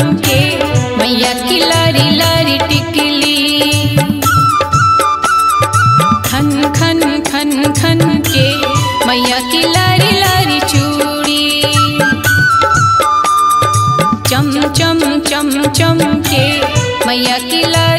झुमके मैया की लारी लारी टिकली। खन खन खन खन के मैया की लारी लारी चूड़ी। चम चम चम चम के मैया की लारी